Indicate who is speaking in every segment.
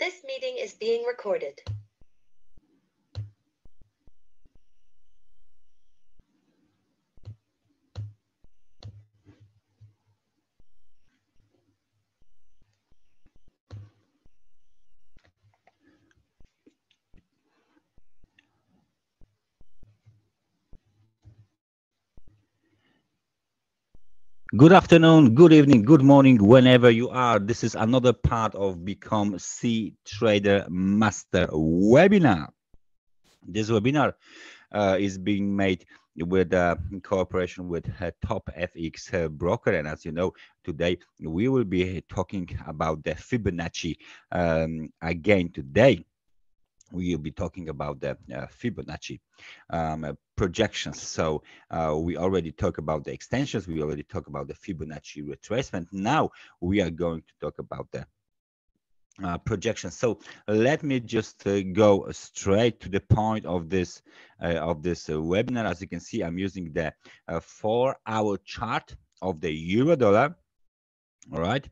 Speaker 1: This meeting is being recorded.
Speaker 2: Good afternoon, good evening, good morning, whenever you are. This is another part of Become C Trader Master webinar. This webinar uh, is being made with uh, cooperation with uh, TopFX uh, broker, and as you know, today we will be talking about the Fibonacci um, again today we will be talking about the uh, Fibonacci um, uh, projections. So uh, we already talked about the extensions. We already talked about the Fibonacci retracement. Now we are going to talk about the uh, projections. So let me just uh, go straight to the point of this uh, of this webinar. As you can see, I'm using the four-hour chart of the euro dollar. All right.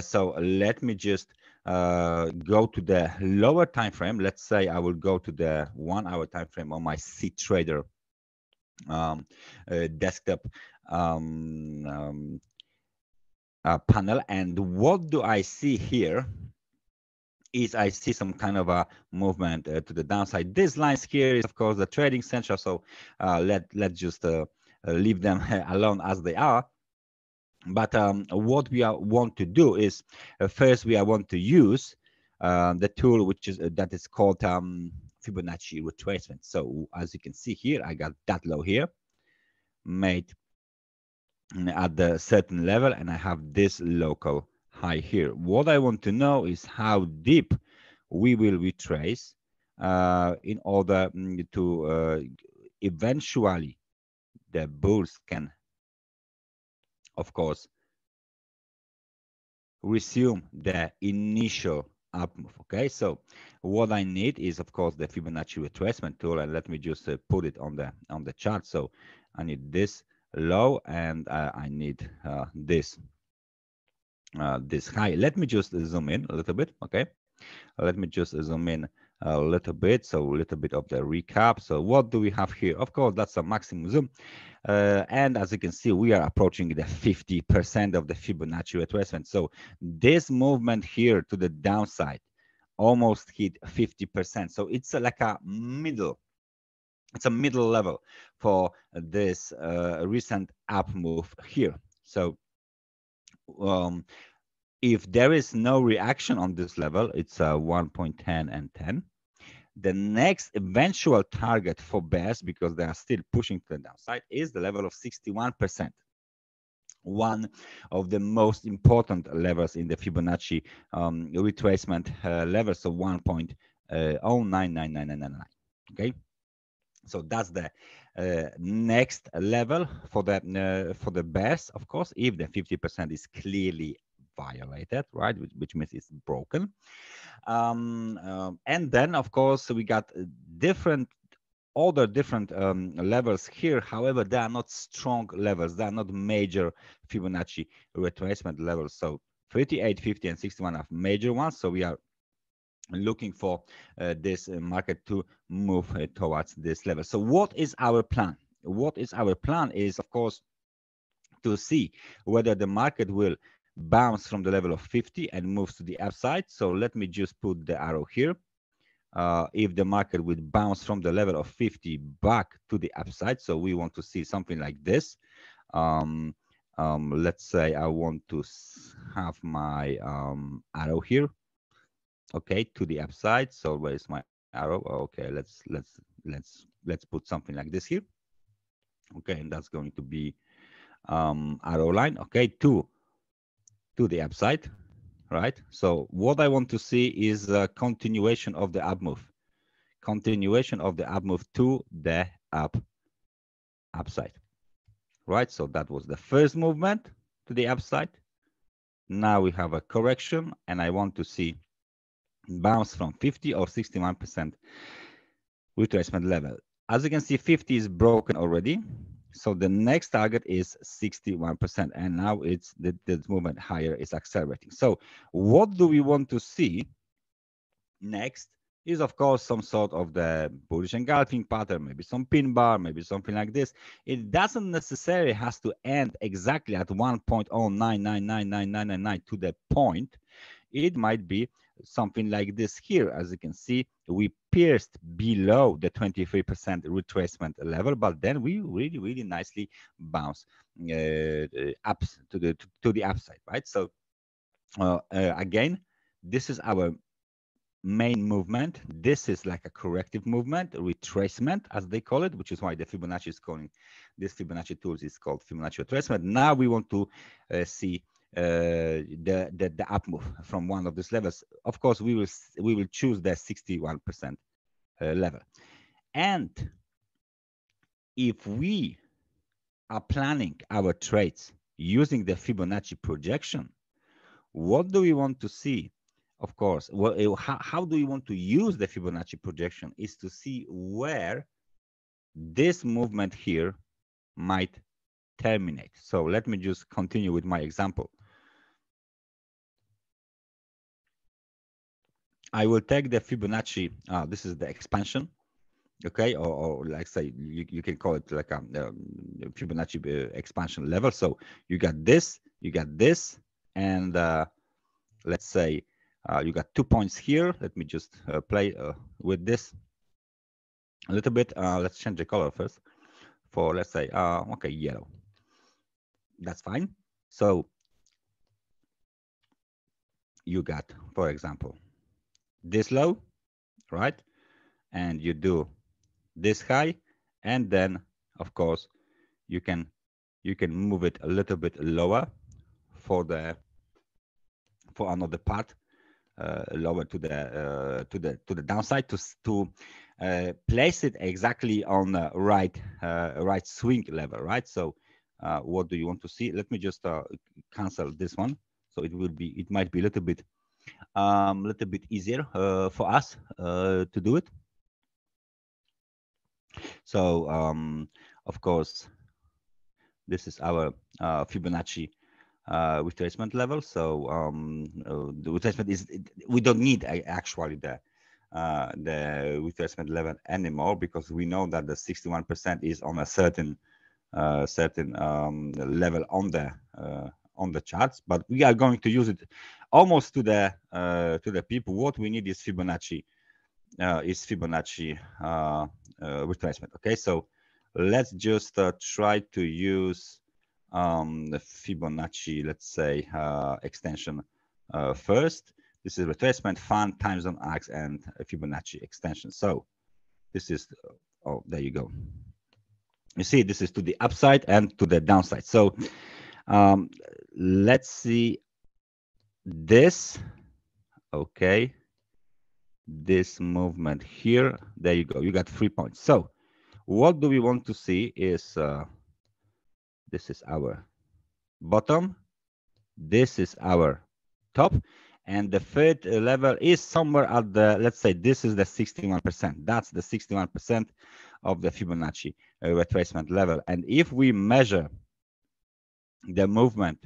Speaker 2: so let me just uh, go to the lower time frame, let's say I will go to the one hour time frame on my cTrader um, uh, desktop um, um, uh, panel. And what do I see here? Is I see some kind of a movement uh, to the downside. This lines here is of course the trading center. So uh, let let's just uh, leave them alone as they are. But um, what we are, want to do is uh, first we are want to use uh, the tool which is uh, that is called um, Fibonacci retracement. So as you can see here, I got that low here made at the certain level, and I have this local high here. What I want to know is how deep we will retrace uh, in order mm, to uh, eventually the bulls can of course, resume the initial up move. Okay, so what I need is, of course, the Fibonacci retracement tool, and let me just uh, put it on the on the chart. So I need this low, and uh, I need uh, this uh, this high. Let me just zoom in a little bit. Okay, let me just zoom in a little bit. So a little bit of the recap. So what do we have here? Of course, that's a maximum zoom. Uh, and as you can see, we are approaching the 50% of the Fibonacci retracement. So this movement here to the downside almost hit 50%. So it's like a middle, it's a middle level for this uh, recent up move here. So um, if there is no reaction on this level, it's a 1.10 and 10 the next eventual target for bears, because they are still pushing to the downside, is the level of 61%. One of the most important levels in the Fibonacci um, retracement uh, levels of 1.099999. Okay, so that's the uh, next level for the uh, for the bears, of course, if the 50% is clearly violated, right? Which, which means it's broken. Um, uh, and then, of course, we got uh, different other different um, levels here. However, they are not strong levels. They are not major Fibonacci retracement levels. So 38, 50, and 61 are major ones. So we are looking for uh, this uh, market to move uh, towards this level. So what is our plan? What is our plan is, of course, to see whether the market will bounce from the level of 50 and moves to the upside. So let me just put the arrow here. Uh, if the market would bounce from the level of 50 back to the upside, so we want to see something like this. Um, um, let's say I want to have my um, arrow here, okay, to the upside. So where's my arrow? Okay, let's let's let's let's put something like this here. Okay, and that's going to be um, arrow line. Okay, two to the upside, right? So what I want to see is a continuation of the up move, continuation of the up move to the up upside, right? So that was the first movement to the upside. Now we have a correction and I want to see bounce from 50 or 61% retracement level. As you can see, 50 is broken already. So the next target is 61%. And now it's the, the movement higher is accelerating. So what do we want to see Next is of course some sort of the bullish engulfing pattern, maybe some pin bar, maybe something like this. It doesn't necessarily has to end exactly at 1.09999999 to the point. It might be something like this here. As you can see, we pierced below the 23% retracement level, but then we really, really nicely bounce uh, up to the to, to, the upside, right? So uh, uh, again, this is our main movement. This is like a corrective movement, retracement, as they call it, which is why the Fibonacci is calling this Fibonacci tools is called Fibonacci retracement. Now we want to uh, see uh, the, the the up move from one of these levels. Of course, we will we will choose the 61% uh, level, and if we are planning our trades using the Fibonacci projection, what do we want to see? Of course, well, eh, how, how do we want to use the Fibonacci projection is to see where this movement here might terminate. So let me just continue with my example. I will take the Fibonacci, uh, this is the expansion, okay, or, or like say, you, you can call it like a, a Fibonacci uh, expansion level. So you got this, you got this, and uh, let's say uh, you got two points here. Let me just uh, play uh, with this a little bit. Let's change the color first for, let's say, okay, yellow. That's fine. So you got, for example, this low, right? And you do this high, and then, of course, you can you can move it a little bit lower for the for another part uh, lower to the uh, to the to the downside to to uh, place it exactly on the right right swing level, right? So what do you want to see? Let me just cancel this one. So it will be it might be a little bit um, a little bit easier for us to do it. So um, of course, this is our uh, Fibonacci uh, retracement level. So um, uh, the retracement is we don't need actually the uh, the retracement level anymore because we know that the 61% is on a certain uh, certain um, level on the uh, on the charts. But we are going to use it almost to the uh, to the people. What we need is Fibonacci is Fibonacci retracement. Okay, so let's just try to use um, the Fibonacci, let's say, uh, extension uh, first. This is retracement, fan, time zone axis, and Fibonacci extension. So this is, oh, there you go. You see, this is to the upside and to the downside. So um, let's see this. Okay. This movement here. There you go. You got three points. So what do we want to see is uh, this is our bottom this is our top and the third level is somewhere at the let's say this is the 61 percent that's the 61 percent of the fibonacci uh, retracement level and if we measure the movement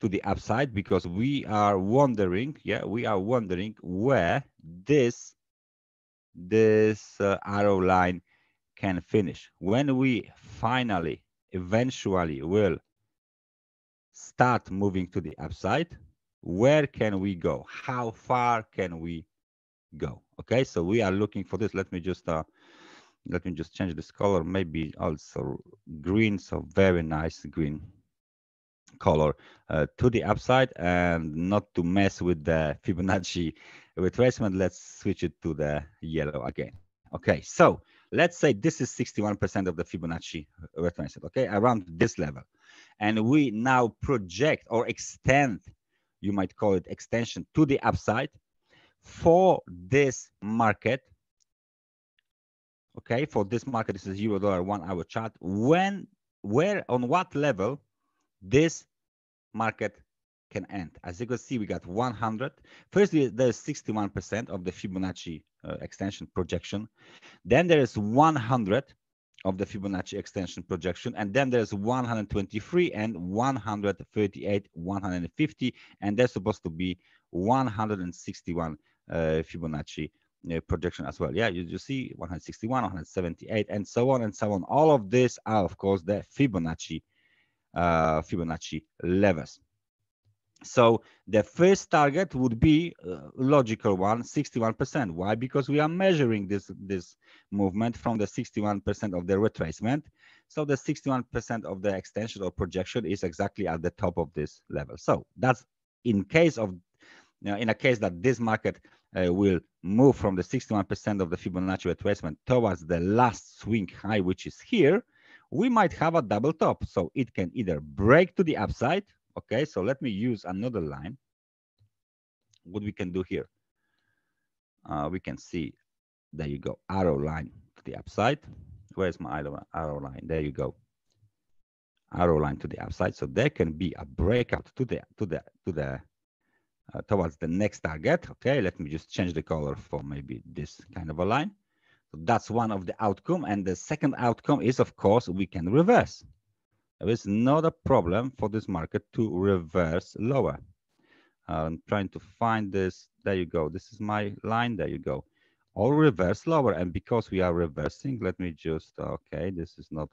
Speaker 2: to the upside because we are wondering yeah we are wondering where this this uh, arrow line can finish when we finally eventually will start moving to the upside, where can we go? How far can we go? Okay, so we are looking for this. Let me just uh, let me just change this color, maybe also green, so very nice green color uh, to the upside and not to mess with the Fibonacci retracement. Let's switch it to the yellow again. Okay, so let's say this is 61% of the Fibonacci retracement, okay, around this level. And we now project or extend, you might call it extension to the upside for this market. Okay, for this market, this is euro dollar one hour chart. When, where, on what level this market can end. As you can see, we got 100. First, there's 61% of the Fibonacci uh, extension projection. Then there is 100 of the Fibonacci extension projection. And then there's 123 and 138, 150. And there's supposed to be 161 uh, Fibonacci uh, projection as well. Yeah, you, you see 161, 178, and so on and so on. All of this are, of course, the Fibonacci uh, Fibonacci levels. So the first target would be a logical one, 61%. Why? Because we are measuring this, this movement from the 61% of the retracement. So the 61% of the extension or projection is exactly at the top of this level. So that's in case of, you know, in a case that this market uh, will move from the 61% of the Fibonacci retracement towards the last swing high, which is here, we might have a double top. So it can either break to the upside Okay, so let me use another line. What we can do here, uh, we can see, there you go, arrow line to the upside. Where's my arrow line? There you go. Arrow line to the upside. So there can be a breakout to the to the to the uh, towards the next target. Okay, let me just change the color for maybe this kind of a line. So that's one of the outcome. And the second outcome is, of course, we can reverse. There is not a problem for this market to reverse lower. I'm trying to find this. There you go. This is my line. There you go. All reverse lower. And because we are reversing, let me just, okay, this is not,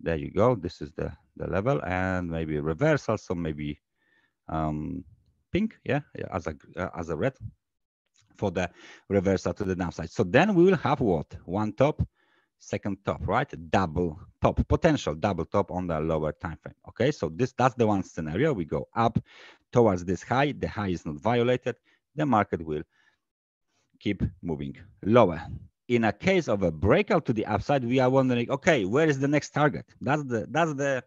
Speaker 2: there you go. This is the, the level and maybe reversal. So maybe um, pink, yeah, yeah as a, uh, as a red for the reversal to the downside. So then we will have what? One top, second top, right? Double top, potential double top on the lower time frame. Okay, so this that's the one scenario. We go up towards this high. The high is not violated. The market will keep moving lower. In a case of a breakout to the upside, we are wondering, okay, where is the next target? That's the that's the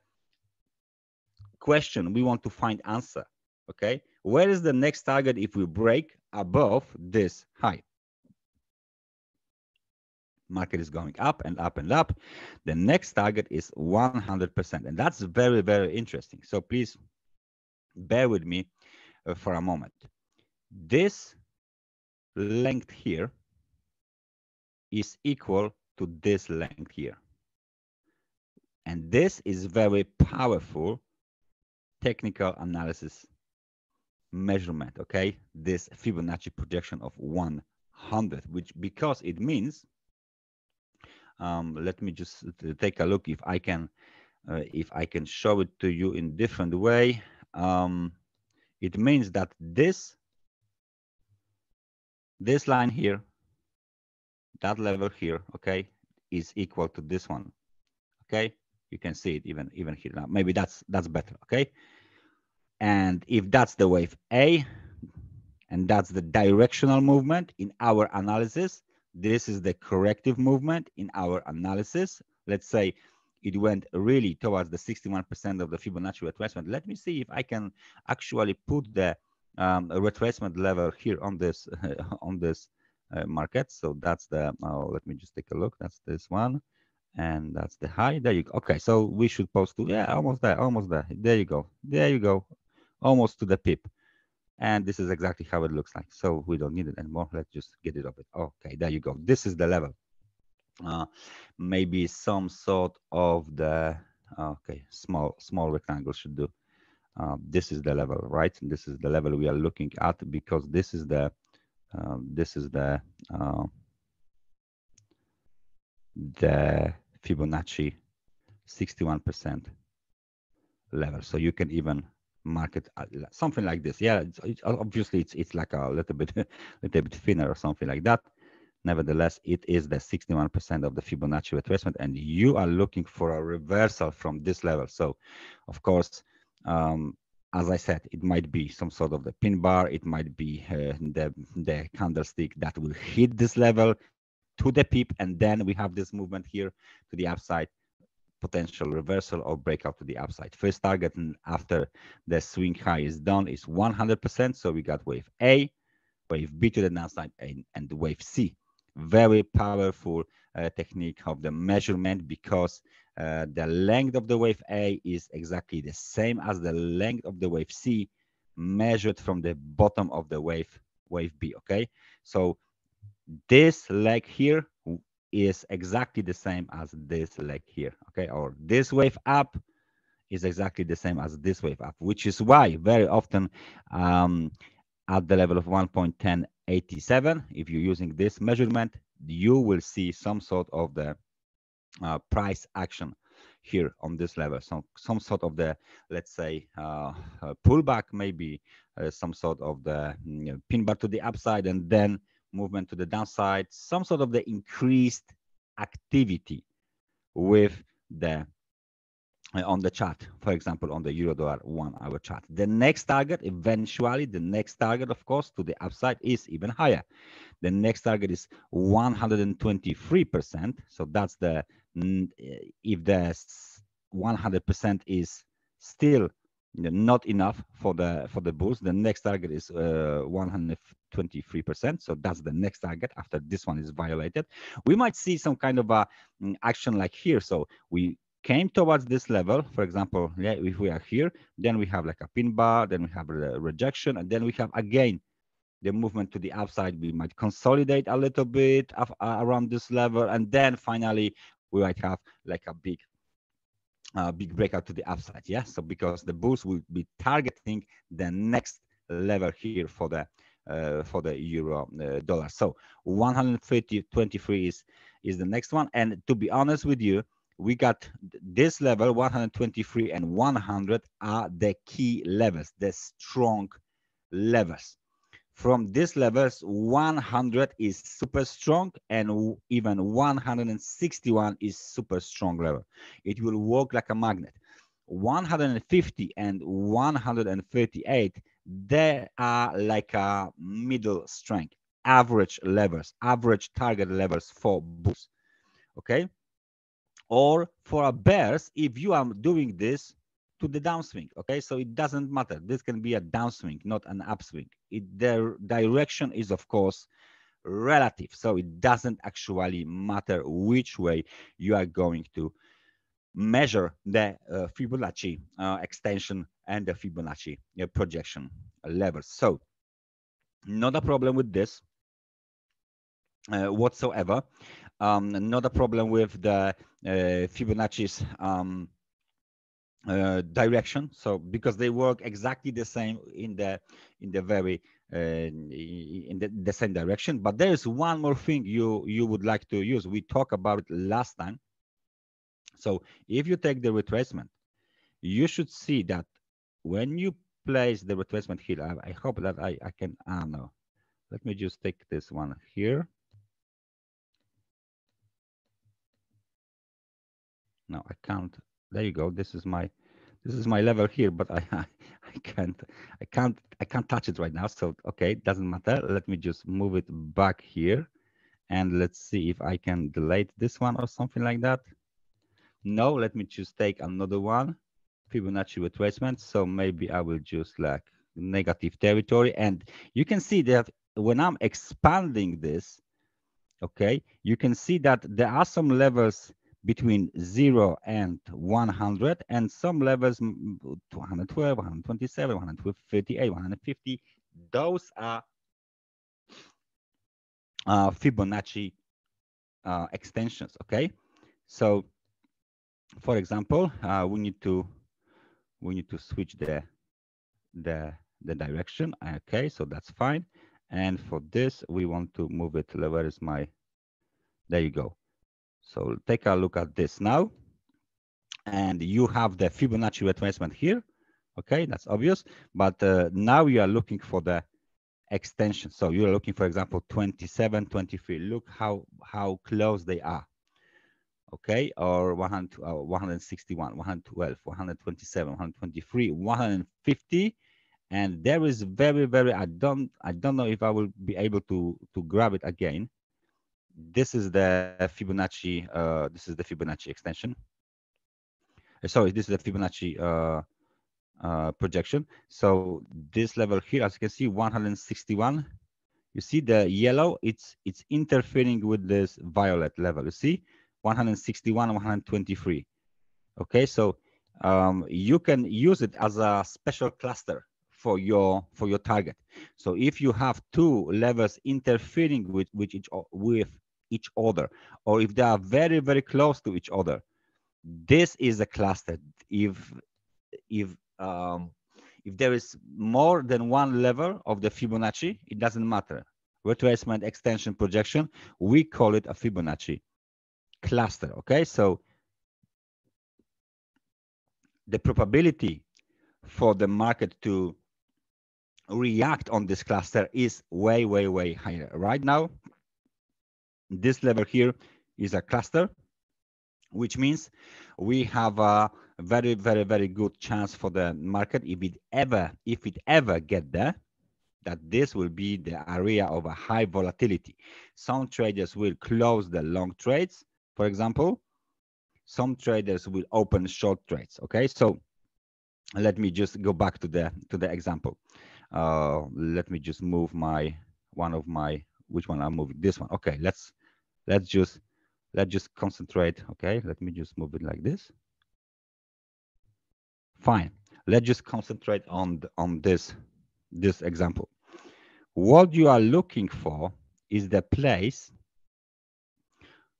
Speaker 2: question we want to find answer. Okay, where is the next target if we break above this high? market is going up and up and up. The next target is 100%. And that's very, very interesting. So please bear with me uh, for a moment. This length here is equal to this length here. And this is very powerful technical analysis measurement, okay? This Fibonacci projection of 100, which because it means um, let me just uh, take a look if I can uh, if I can show it to you in different way. Um, it means that this this line here, that level here, okay, is equal to this one. Okay, you can see it even even here now. Maybe that's that's better. Okay, and if that's the wave A, and that's the directional movement in our analysis, this is the corrective movement in our analysis. Let's say it went really towards the 61% of the Fibonacci retracement. Let me see if I can actually put the um, retracement level here on this on this uh, market. So that's the, oh, let me just take a look. That's this one. And that's the high. There you go. Okay, so we should post to, yeah, almost there, almost there. There you go. There you go. Almost to the pip. And this is exactly how it looks like. So we don't need it anymore. Let's just get it of it. Okay, there you go. This is the level. Uh, maybe some sort of the, okay, small, small rectangle should do. Uh, this is the level, right? This is the level we are looking at because this is the, uh, this is the, uh, the Fibonacci 61% level. So you can even market uh, something like this. Yeah it's, it's, obviously it's it's like a little bit little bit thinner or something like that. Nevertheless it is the 61% of the fibonacci retracement and you are looking for a reversal from this level. So of course um, as i said it might be some sort of the pin bar it might be uh, the the candlestick that will hit this level to the pip and then we have this movement here to the upside potential reversal or breakout to the upside. First target after the swing high is done is 100%. So we got wave A, wave B to the downside, and, and wave C. Very powerful uh, technique of the measurement because uh, the length of the wave A is exactly the same as the length of the wave C measured from the bottom of the wave wave B. Okay, so this leg here is exactly the same as this leg here, okay? Or this wave up is exactly the same as this wave up, which is why very often um, at the level of 1.1087 if you're using this measurement you will see some sort of the uh, price action here on this level some some sort of the let's say uh, pullback maybe uh, some sort of the you know, pin bar to the upside and then movement to the downside some sort of the increased activity with the uh, on the chart, for example, on the euro dollar one hour chart. The next target, eventually, the next target, of course, to the upside is even higher. The next target is 123%. So that's the, if the 100% is still not enough for the for the bulls. The next target is uh, 123 percent. So that's the next target after this one is violated. We might see some kind of a mm, action like here. So we came towards this level, for example, yeah, if we are here, then we have like a pin bar, then we have a rejection, and then we have again the movement to the upside. We might consolidate a little bit of, uh, around this level, and then finally we might have like a big uh, big breakout to the upside. Yeah, so because the bulls will be targeting the next level here for the uh, for the euro uh, dollar. So 130.23 is is the next one. And to be honest with you, we got this level 123 and 100 are the key levels the strong levels from these levels 100 is super strong and even 161 is super strong level. It will work like a magnet. 150 and 138 they are like a middle strength average levels average target levels for bulls okay? Or for a bears if you are doing this to the downswing okay? So it doesn't matter. This can be a downswing not an upswing. It the direction is of course relative. So it doesn't actually matter which way you are going to measure the uh, Fibonacci uh, extension and the Fibonacci uh, projection levels so not a problem with this uh, whatsoever. Um, not a problem with the uh, Fibonacci's um, uh, direction. So because they work exactly the same in the in the very uh, in the, the, same direction. But there is one more thing you you would like to use. We talked about it last time. So if you take the retracement, you should see that when you place the retracement here, I, I hope that I, I can, ah, no. Let me just take this one here. no i can't there you go. This is my this is my level here but i i can't i can't i can't touch it right now. So okay doesn't matter. Let me just move it back here. And let's see if i can delete this one or something like that. No let me just take another one. Fibonacci retracement. So maybe i will just like negative territory. And you can see that when i'm expanding this okay you can see that there are some levels between 0 and 100 and some levels 112 127 138 150 those are uh, fibonacci uh, extensions okay? So for example uh, we need to we need to switch the the the direction okay? So that's fine. And for this we want to move it where is my there you go so take a look at this now. And you have the Fibonacci retracement here. Okay, that's obvious. But uh, now you are looking for the extension. So you're looking, for example, 27, 23. Look how, how close they are. Okay, or 100, uh, 161, 112, 127, 123, 150 and there is very very i don't i don't know if i will be able to to grab it again this is the Fibonacci, uh, this is the Fibonacci extension. Uh, sorry, this is the Fibonacci uh, uh, projection. So this level here, as you can see, 161. You see the yellow, it's it's interfering with this violet level. You see, 161, 123. Okay, so um, you can use it as a special cluster for your for your target. So if you have two levels interfering with with each with each other or if they are very very close to each other this is a cluster if if um, If there is more than one level of the Fibonacci, it doesn't matter. Retracement, extension, projection, we call it a Fibonacci cluster, okay? So the probability for the market to react on this cluster is way, way, way higher. Right now, this level here is a cluster, which means we have a very, very, very good chance for the market if it ever, if it ever get there, that this will be the area of a high volatility. Some traders will close the long trades, for example. Some traders will open short trades. Okay, so let me just go back to the to the example. Uh, let me just move my one of my which one I'm moving this one. Okay, let's let's just let's just concentrate. Okay, let me just move it like this. Fine. Let's just concentrate on on this this example. What you are looking for is the place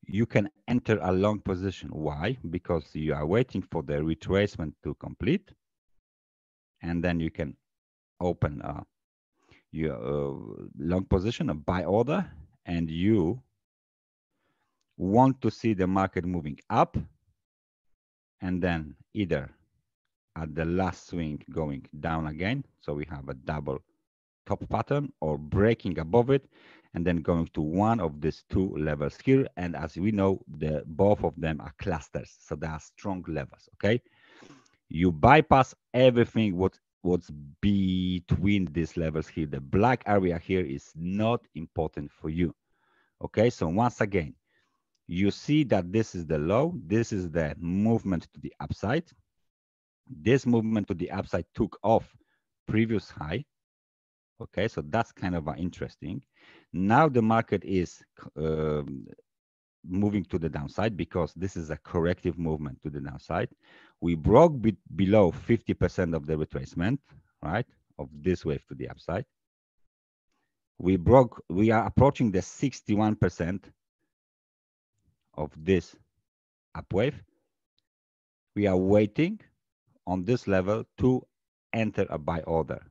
Speaker 2: you can enter a long position. Why? Because you are waiting for the retracement to complete, and then you can open a your uh, long position, a buy order, and you want to see the market moving up, and then either at the last swing going down again. So we have a double top pattern or breaking above it and then going to one of these two levels here. And as we know, the both of them are clusters. So they are strong levels, okay? You bypass everything what, what's between these levels here. The black area here is not important for you, okay? So once again, you see that this is the low, this is the movement to the upside, this movement to the upside took off previous high. Okay, so that's kind of interesting. Now the market is uh, moving to the downside because this is a corrective movement to the downside. We broke be below 50% of the retracement, right, of this wave to the upside. We broke, we are approaching the 61% of this upwave. We are waiting on this level to enter a buy order.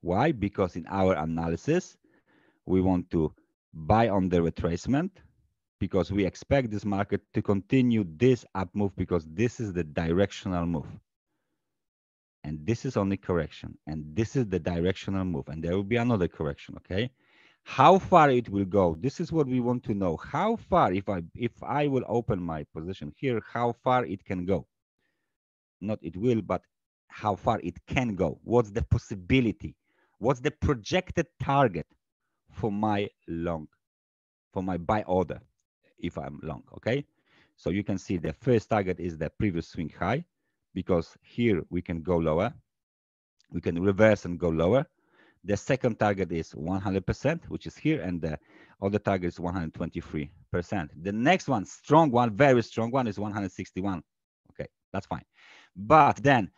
Speaker 2: Why? Because in our analysis, we want to buy on the retracement because we expect this market to continue this up move because this is the directional move. And this is only correction. And this is the directional move. And there will be another correction, okay? How far it will go, this is what we want to know. How far, if I if I will open my position here, how far it can go not it will, but how far it can go. What's the possibility? What's the projected target for my long, for my buy order, if I'm long, okay? So you can see the first target is the previous swing high, because here we can go lower. We can reverse and go lower. The second target is 100%, which is here, and the other target is 123%. The next one, strong one, very strong one, is 161. Okay, that's fine. But then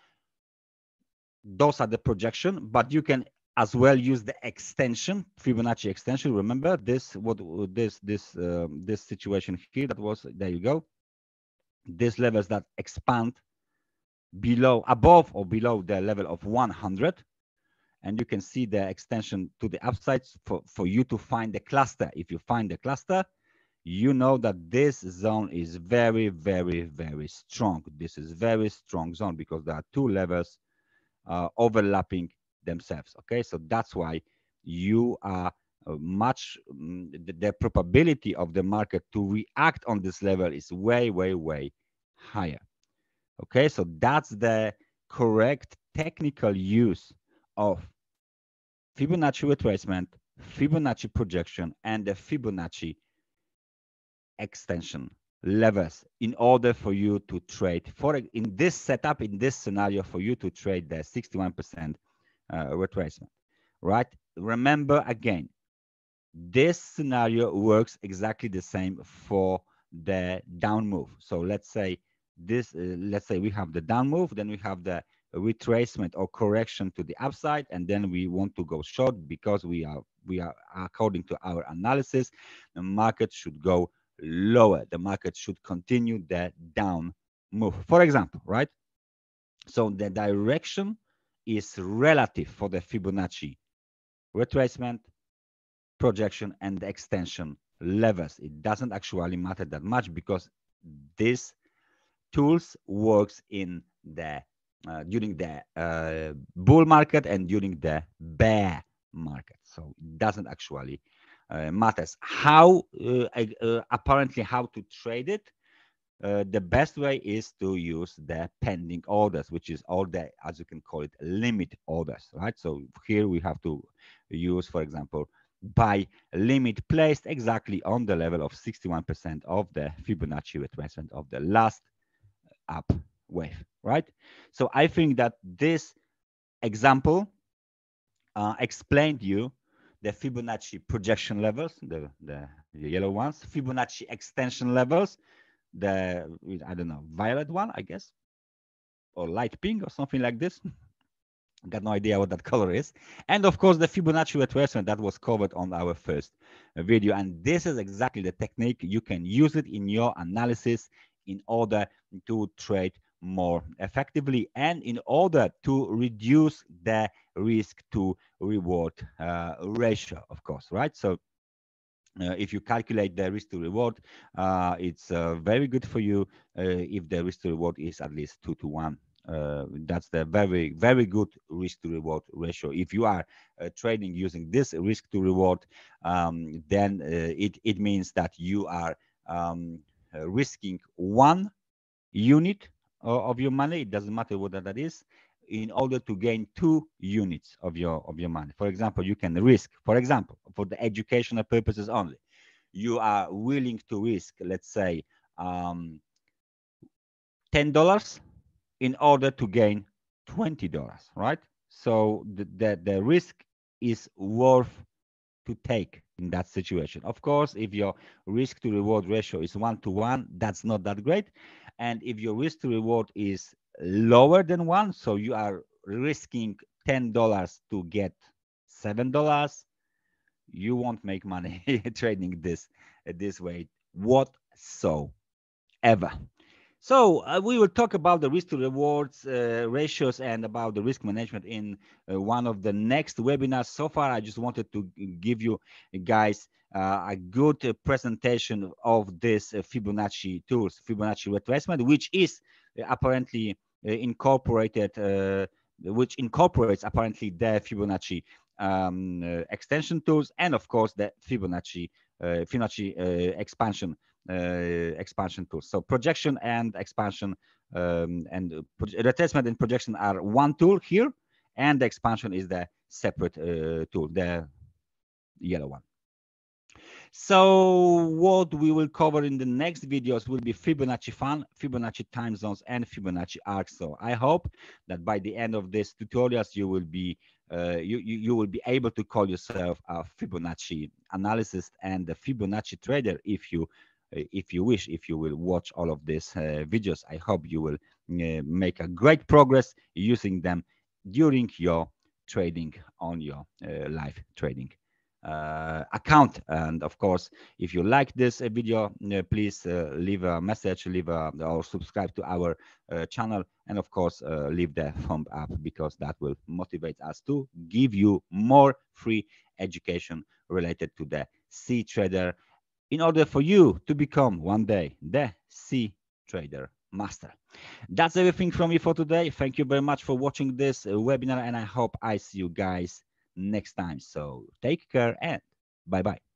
Speaker 2: those are the projection, but you can as well use the extension, Fibonacci extension. Remember this, what this, this, um, this situation here that was, there you go. These levels that expand below, above or below the level of 100. And you can see the extension to the upside for, for you to find the cluster. If you find the cluster, you know that this zone is very, very, very strong. This is very strong zone because there are two levels uh, overlapping themselves. Okay, so that's why you are uh, much um, the, the, probability of the market to react on this level is way, way, way higher. Okay, so that's the correct technical use of Fibonacci retracement, Fibonacci projection, and the Fibonacci extension levels in order for you to trade for in this setup in this scenario for you to trade the 61% uh, retracement right? Remember again this scenario works exactly the same for the down move. So let's say this uh, let's say we have the down move then we have the retracement or correction to the upside and then we want to go short because we are we are according to our analysis the market should go lower. The market should continue the down move. For example, right? So the direction is relative for the Fibonacci retracement, projection, and extension levels. It doesn't actually matter that much because this tools works in the uh, during the uh, bull market and during the bear market. So it doesn't actually uh, matters. How uh, uh, apparently how to trade it? The best way is to use the pending orders, which is all the, as you can call it, limit orders, right? So here we have to use, for example, buy limit placed exactly on the level of 61% of the Fibonacci retracement of the last up wave, right? So I think that this example uh, explained you the Fibonacci projection levels, the, the, the yellow ones, Fibonacci extension levels, the I don't know violet one, I guess, or light pink or something like this. I got no idea what that color is. And of course, the Fibonacci retracement that was covered on our first video. And this is exactly the technique. You can use it in your analysis in order to trade more effectively and in order to reduce the risk to reward uh, ratio, of course, right? So uh, if you calculate the risk to reward, uh, it's uh, very good for you uh, if the risk to reward is at least two to one. Uh, that's the very, very good risk to reward ratio. If you are trading using this risk to reward, um, then it, it means that you are um, risking one unit of your money. It doesn't matter what that is in order to gain two units of your of your money. For example, you can risk, for example, for the educational purposes only, you are willing to risk, let's say, um, ten dollars in order to gain twenty dollars, right? So the, the the risk is worth to take in that situation. Of course, if your risk to reward ratio is one to one, that's not that great. And if your risk to reward is lower than one. So you are risking $10 to get $7. You won't make money trading this this way whatsoever. So uh, we will talk about the risk to rewards uh, ratios and about the risk management in uh, one of the next webinars. So far, I just wanted to give you guys uh, a good uh, presentation of this uh, Fibonacci tools, Fibonacci retracement, which is apparently incorporated, which incorporates apparently the Fibonacci um, extension tools and of course the Fibonacci Fibonacci expansion expansion tools. So projection and expansion um, and retracement and projection are one tool here, and the expansion is the separate uh, tool, the yellow one. So what we will cover in the next videos will be Fibonacci fan, Fibonacci time zones, and Fibonacci arcs. So I hope that by the end of this tutorials, you will be uh, you, you, you will be able to call yourself a Fibonacci analyst and a Fibonacci trader if you uh, if you wish, if you will watch all of these uh, videos. I hope you will uh, make a great progress using them during your trading on your uh, live trading uh, account. And of course, if you like this uh, video, uh, please uh, leave a message, leave a, or subscribe to our uh, channel, and of course, uh, leave the thumb up because that will motivate us to give you more free education related to the cTrader in order for you to become one day the C trader master. That's everything from me for today. Thank you very much for watching this uh, webinar, and I hope I see you guys next time. So take care and bye bye.